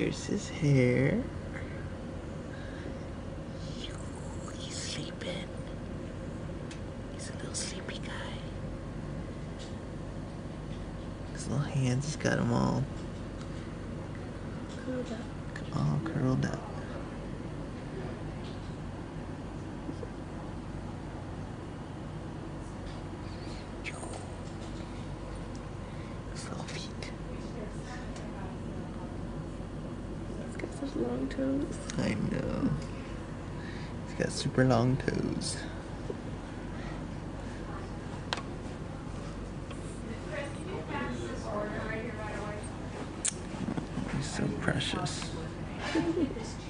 Here's his hair. He's sleeping. He's a little sleepy guy. His little hands, he's got them all, Curled up. all curled up. His little feet. He's got such long toes. I know. He's got super long toes. He's so precious.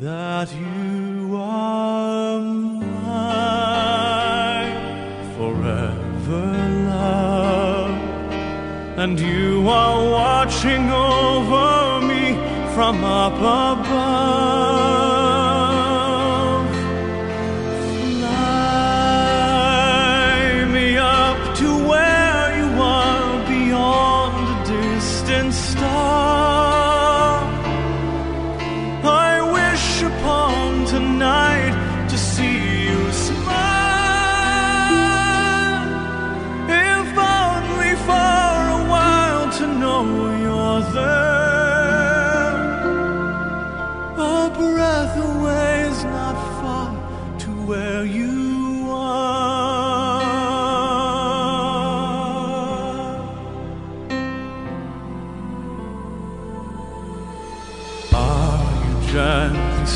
that you are mine forever, love? And you are watching over me from up above.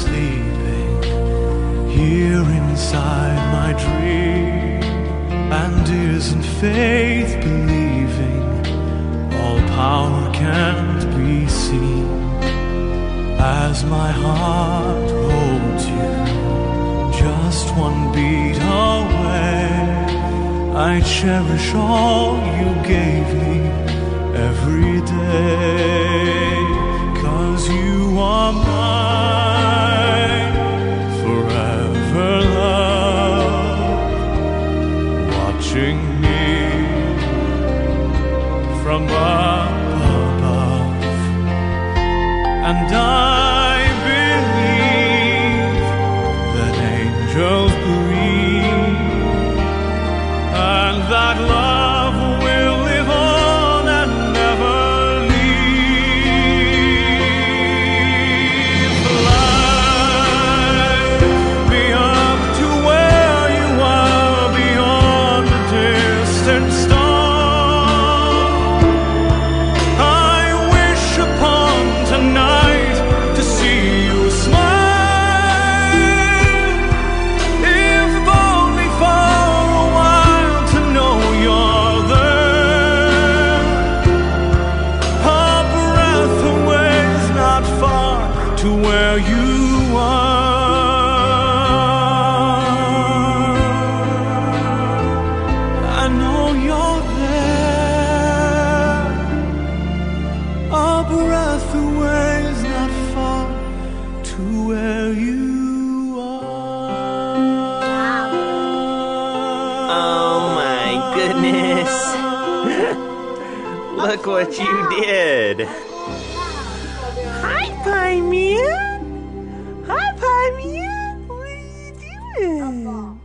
Sleeping here inside my dream? And isn't faith believing all power can't be seen? As my heart holds you, just one beat away, I cherish all you gave me every day. Cause you are mine from above. And I believe that angels breathe and that love will live on and never leave. To where you are beyond the. Look what you did. Hi, Pie Man. Hi, Pie Man. What are you doing?